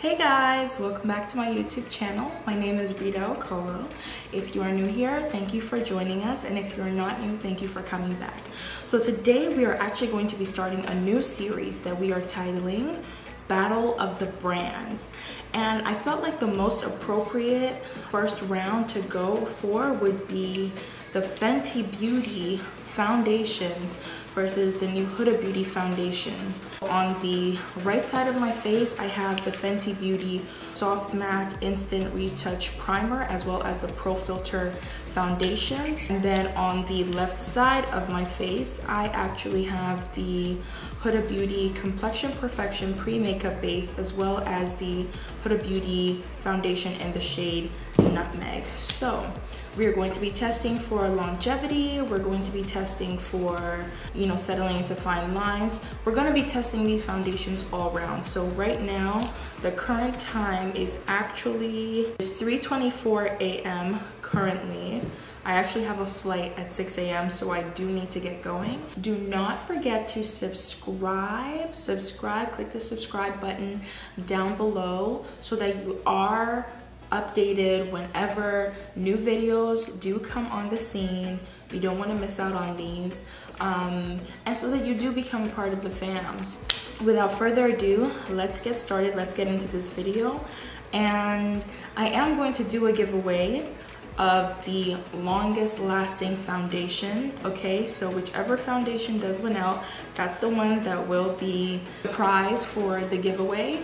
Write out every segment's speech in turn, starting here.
Hey guys, welcome back to my YouTube channel. My name is Rita Okolo. If you are new here, thank you for joining us. And if you're not new, thank you for coming back. So today we are actually going to be starting a new series that we are titling Battle of the Brands. And I felt like the most appropriate first round to go for would be the Fenty Beauty foundations versus the new Huda Beauty foundations. On the right side of my face, I have the Fenty Beauty Soft Matte Instant Retouch Primer as well as the Pro Filt'r foundations. And then on the left side of my face, I actually have the Huda Beauty Complexion Perfection Pre-Makeup Base as well as the Huda Beauty foundation in the shade Nutmeg. So we are going to be testing for longevity. We're going to be testing for, you know, settling into fine lines. We're gonna be testing these foundations all around. So right now, the current time is actually, it's 3.24 a.m. currently. I actually have a flight at 6 a.m. so I do need to get going. Do not forget to subscribe, subscribe, click the subscribe button down below so that you are updated whenever new videos do come on the scene. You don't want to miss out on these. Um, and so that you do become part of the fams. Without further ado, let's get started. Let's get into this video. And I am going to do a giveaway of the longest lasting foundation okay so whichever foundation does win out that's the one that will be the prize for the giveaway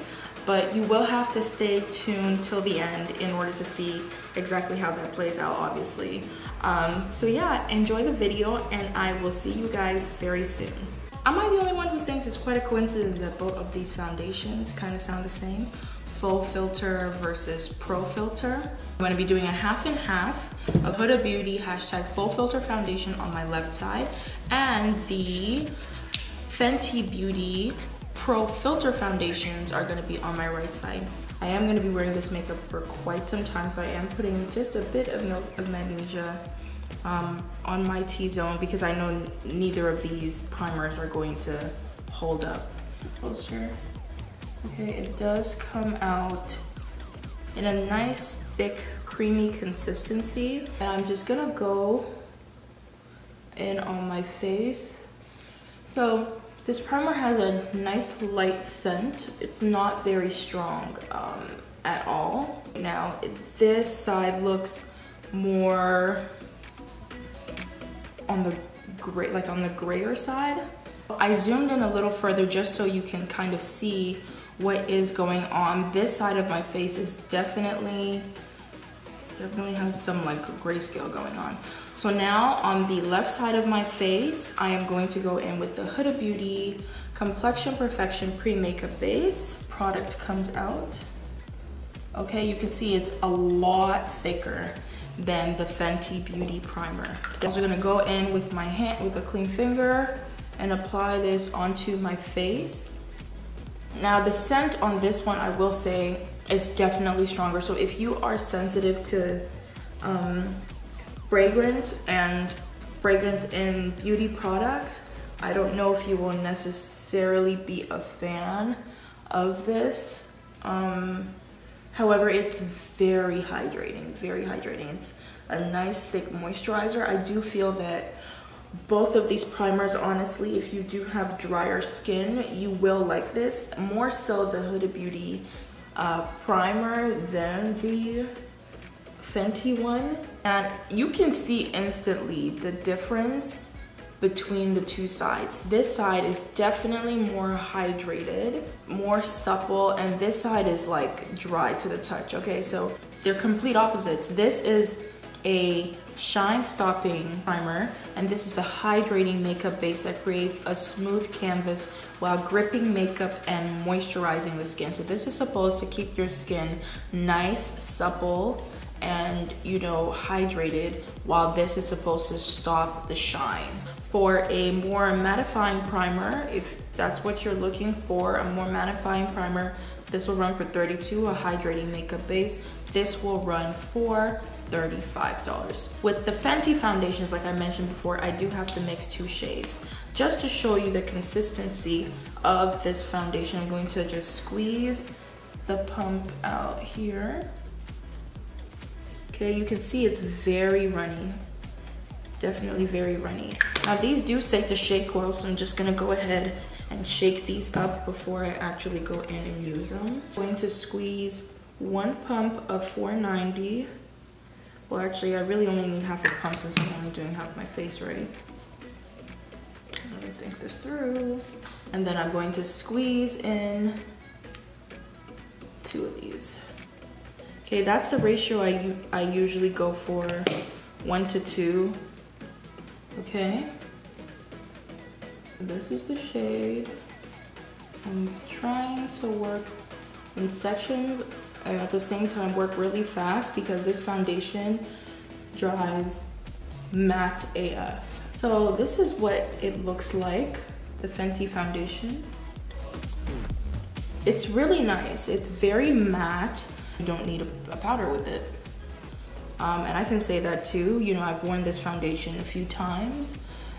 but you will have to stay tuned till the end in order to see exactly how that plays out obviously. Um, so yeah enjoy the video and I will see you guys very soon. Am I the only one who thinks it's quite a coincidence that both of these foundations kind of sound the same? Faux Filter versus Pro Filt'r? I'm to be doing a half and half of Huda Beauty hashtag Faux Filter foundation on my left side and the Fenty Beauty Pro Filt'r foundations are gonna be on my right side. I am gonna be wearing this makeup for quite some time, so I am putting just a bit of, milk of magnesia um, on my T-zone because I know neither of these primers are going to hold up. Closer. Okay, it does come out in a nice, thick, creamy consistency. And I'm just gonna go in on my face. So this primer has a nice light scent. It's not very strong um, at all. Now, this side looks more on the gray, like on the grayer side. I zoomed in a little further just so you can kind of see what is going on. This side of my face is definitely definitely has some like grayscale going on. So now on the left side of my face, I am going to go in with the Huda Beauty Complexion Perfection Pre-Makeup Base. Product comes out. Okay, you can see it's a lot thicker than the Fenty Beauty Primer. I'm also gonna go in with my hand, with a clean finger and apply this onto my face. Now the scent on this one, I will say, is definitely stronger. So if you are sensitive to um, fragrance and fragrance in beauty products, I don't know if you will necessarily be a fan of this. Um, however, it's very hydrating, very hydrating. It's a nice thick moisturizer. I do feel that both of these primers honestly if you do have drier skin you will like this more so the Huda Beauty uh, primer than the Fenty one and you can see instantly the difference between the two sides. This side is definitely more hydrated, more supple, and this side is like dry to the touch, okay? So they're complete opposites. This is a shine stopping primer and this is a hydrating makeup base that creates a smooth canvas while gripping makeup and moisturizing the skin. So this is supposed to keep your skin nice, supple, and you know hydrated while this is supposed to stop the shine for a more mattifying primer if that's what you're looking for a more mattifying primer this will run for 32 a hydrating makeup base this will run for $35. With the Fenty foundations, like I mentioned before, I do have to mix two shades. Just to show you the consistency of this foundation, I'm going to just squeeze the pump out here. Okay, you can see it's very runny. Definitely very runny. Now these do say to shake well, so I'm just gonna go ahead and shake these up before I actually go in and use them. I'm going to squeeze one pump of 490. Well, actually, I really only need half a pump since I'm only doing half my face right. Let me think this through. And then I'm going to squeeze in two of these. Okay, that's the ratio I, I usually go for, one to two. Okay. This is the shade. I'm trying to work in sections and at the same time work really fast because this foundation dries matte AF. So this is what it looks like, the Fenty foundation. It's really nice. It's very matte. You don't need a, powder with it. Um, and I can say that too. You know, I've worn this foundation a few times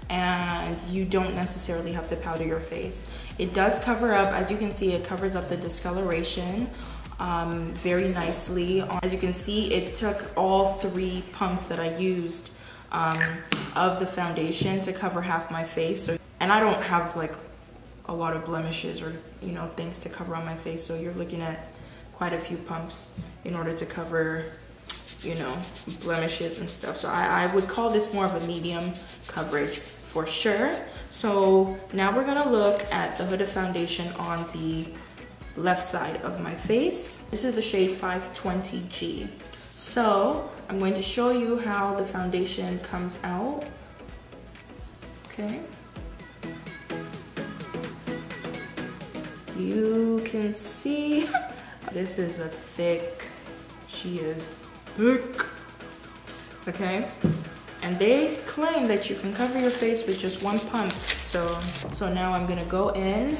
and you don't necessarily have to powder your face. It does cover up, as you can see, it covers up the discoloration um, very nicely. As you can see, it took all three pumps that I used um, of the foundation to cover half my face. And I don't have like a lot of blemishes or, you know, things to cover on my face. So you're looking at quite a few pumps in order to cover you know, blemishes and stuff. So I, I would call this more of a medium coverage for sure. So now we're gonna look at the Huda foundation on the left side of my face. This is the shade 520G. So I'm going to show you how the foundation comes out. Okay. You can see this is a thick, she is thick. Okay. And they claim that you can cover your face with just one pump. So, so now I'm gonna go in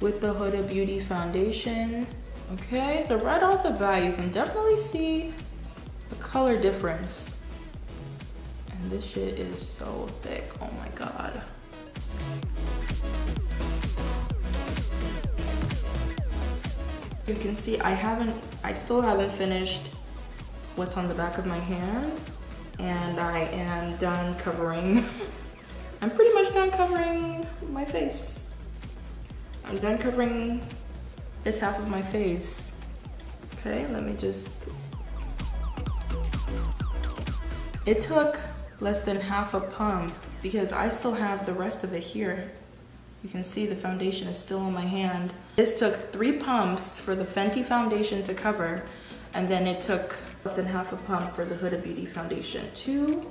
with the Huda Beauty foundation. Okay, so right off the bat, you can definitely see the color difference. And this shit is so thick, oh my God. You can see I haven't, I still haven't finished what's on the back of my hand and I am done covering, I'm pretty much done covering my face. I'm done covering this half of my face. Okay, let me just, it took less than half a pump because I still have the rest of it here. You can see the foundation is still on my hand. This took three pumps for the Fenty foundation to cover and then it took less than half a pump for the Huda Beauty foundation to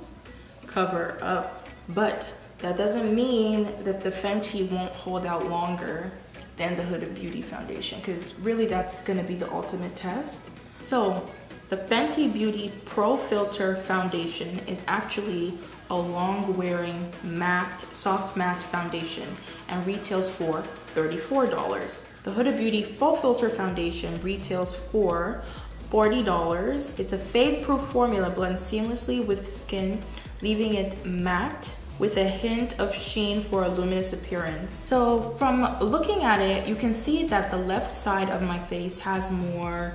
cover up. But that doesn't mean that the Fenty won't hold out longer than the Huda Beauty foundation because really that's gonna be the ultimate test. So the Fenty Beauty Pro Filt'r Foundation is actually a long wearing matte, soft matte foundation and retails for $34. The Huda Beauty Faux Filter Foundation retails for $40. It's a fade-proof formula blends seamlessly with skin, leaving it matte with a hint of sheen for a luminous appearance. So from looking at it, you can see that the left side of my face has more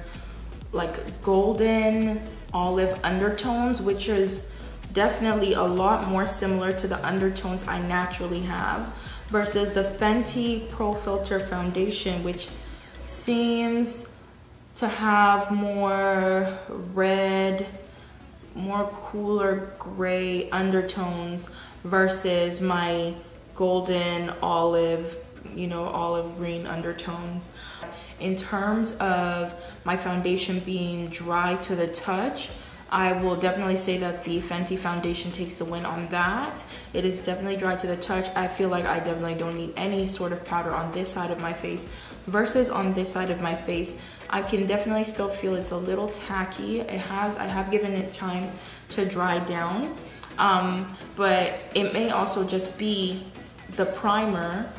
like golden olive undertones, which is definitely a lot more similar to the undertones I naturally have versus the Fenty Pro Filt'r Foundation, which seems to have more red, more cooler gray undertones versus my golden olive, you know, olive green undertones. In terms of my foundation being dry to the touch, I will definitely say that the Fenty foundation takes the win on that. It is definitely dry to the touch. I feel like I definitely don't need any sort of powder on this side of my face versus on this side of my face. I can definitely still feel it's a little tacky. It has, I have given it time to dry down, um, but it may also just be the primer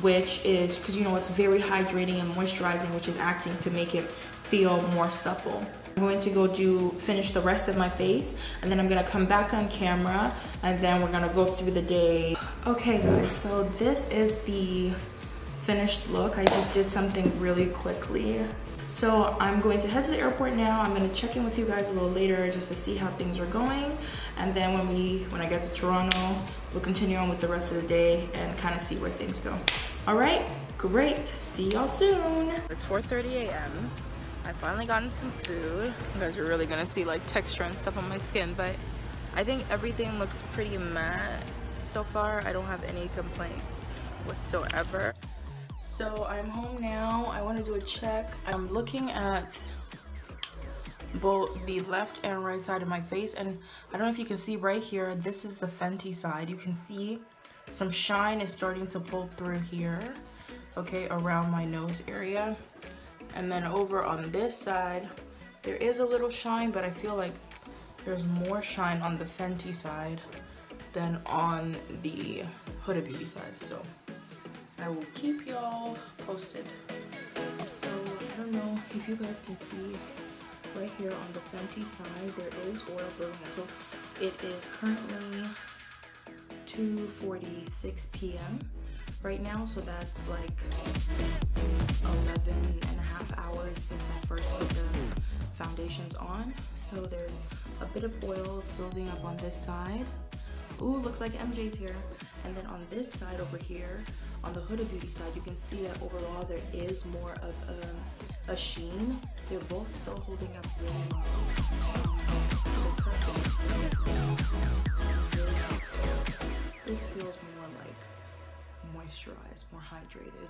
which is, because you know it's very hydrating and moisturizing, which is acting to make it feel more supple. I'm going to go do, finish the rest of my face and then I'm gonna come back on camera and then we're gonna go through the day. Okay guys, so this is the finished look. I just did something really quickly. So I'm going to head to the airport now. I'm gonna check in with you guys a little later just to see how things are going. And then when we when I get to Toronto, we'll continue on with the rest of the day and kind of see where things go. All right, great. See y'all soon. It's 4.30 a.m. I finally gotten some food. You guys are really gonna see like texture and stuff on my skin, but I think everything looks pretty matte so far. I don't have any complaints whatsoever. So I'm home now. I want to do a check. I'm looking at both the left and right side of my face and I don't know if you can see right here this is the Fenty side you can see some shine is starting to pull through here okay around my nose area and then over on this side there is a little shine but I feel like there's more shine on the Fenty side than on the Huda Beauty side. So I will keep y'all posted. So I don't know if you guys can see right here on the Fenty side there is oil building so it is currently 2:46 p.m. right now so that's like 11 and a half hours since I first put the foundations on so there's a bit of oils building up on this side Ooh, looks like MJ's here. And then on this side over here, on the Huda Beauty side, you can see that overall there is more of um, a sheen. They're both still holding up really well. This feels more like moisturized, more hydrated.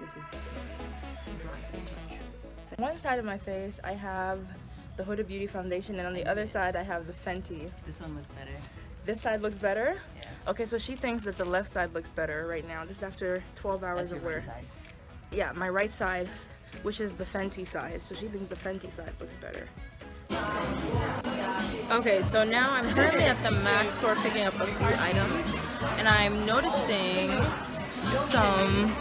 This is definitely dry to the touch. One side of my face, I have the Huda Beauty foundation, and on the other side, I have the Fenty. This one looks better. This side looks better? Yeah. Okay, so she thinks that the left side looks better right now. This is after 12 hours That's of wear. right. Yeah, my right side, which is the Fenty side. So she thinks the Fenty side looks better. Okay, so now I'm currently at the MAC store picking up a few items, and I'm noticing some.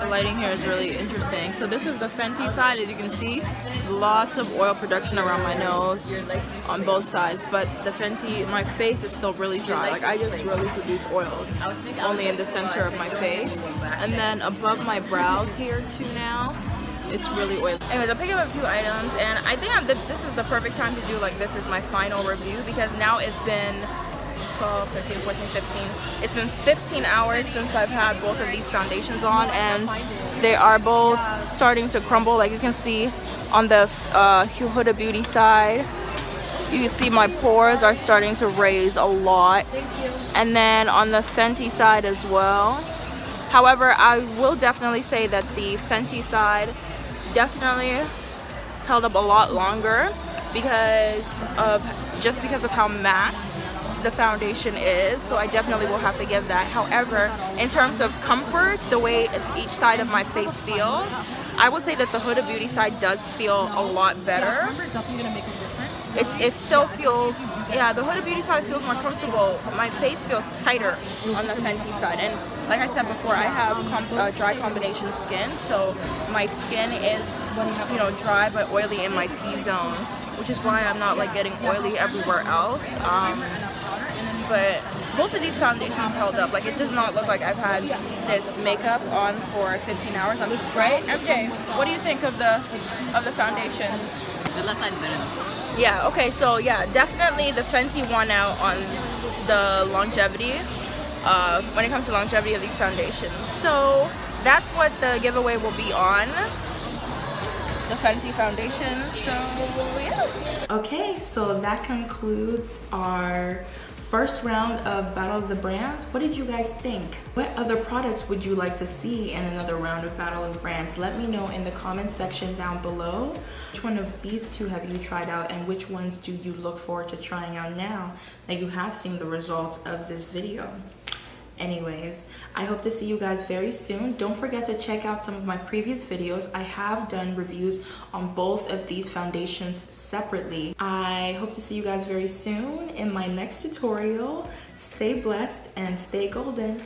The lighting here is really interesting. So this is the Fenty side, as you can see, lots of oil production around my nose on both sides. But the Fenty, my face is still really dry. Like I just really produce oils only in the center of my face, and then above my brows here too now it's really oily. Anyways, I'll pick up a few items and I think I'm, this is the perfect time to do like this is my final review because now it's been 12, 13, 14, 15. It's been 15 hours since I've had both of these foundations on and they are both starting to crumble like you can see on the uh, Beauty side. You can see my pores are starting to raise a lot. And then on the Fenty side as well. However, I will definitely say that the Fenty side definitely held up a lot longer because of just because of how matte the foundation is so I definitely will have to give that. However in terms of comfort the way each side of my face feels I would say that the Huda Beauty side does feel a lot better. It's, it still feels yeah the Huda Beauty side feels more comfortable. My face feels tighter on the Fenty side. And like I said before I have uh, dry combination skin so my skin is you know dry but oily in my T-zone which is why I'm not like getting oily everywhere else. Um, but both of these foundations held up. Like it does not look like I've had this makeup on for 15 hours. I'm right. Okay. what do you think of the of the foundation? The left side's better. Yeah. Okay. So yeah, definitely the Fenty won out on the longevity uh, when it comes to longevity of these foundations. So that's what the giveaway will be on the Fenty foundation. So yeah. Okay, so that concludes our first round of Battle of the Brands. What did you guys think? What other products would you like to see in another round of Battle of the Brands? Let me know in the comment section down below. Which one of these two have you tried out and which ones do you look forward to trying out now that you have seen the results of this video? Anyways i hope to see you guys very soon. Don't forget to check out some of my previous videos. I have done reviews on both of these foundations separately. I hope to see you guys very soon in my next tutorial. Stay blessed and stay golden